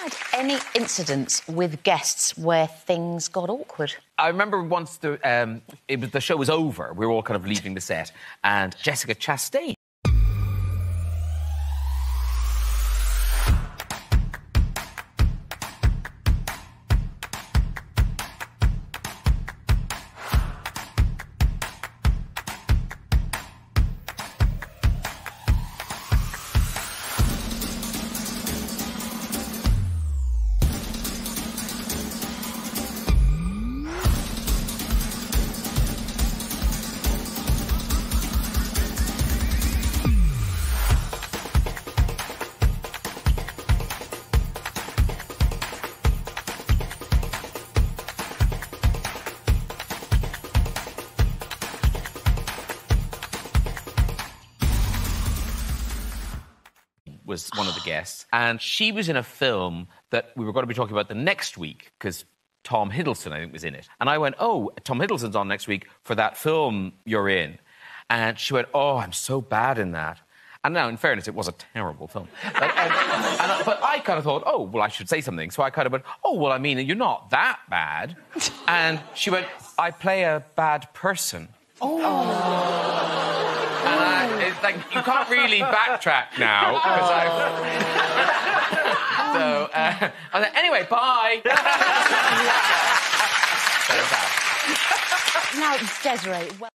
had any incidents with guests where things got awkward? I remember once the um, it was, the show was over. We were all kind of leaving the set, and Jessica Chastain was one of the guests, and she was in a film that we were going to be talking about the next week because Tom Hiddleston, I think, was in it. And I went, "Oh, Tom Hiddleston's on next week for that film you're in," and she went, "Oh, I'm so bad in that." And now, in fairness, it was a terrible film. But, and, and, but I kind of thought, oh, well, I should say something. So I kind of went, oh, well, I mean, you're not that bad. And she went, I play a bad person. Oh. I, it's like, you can't really backtrack now. Because I. so, uh, I like, anyway, bye. now, Desiree. Well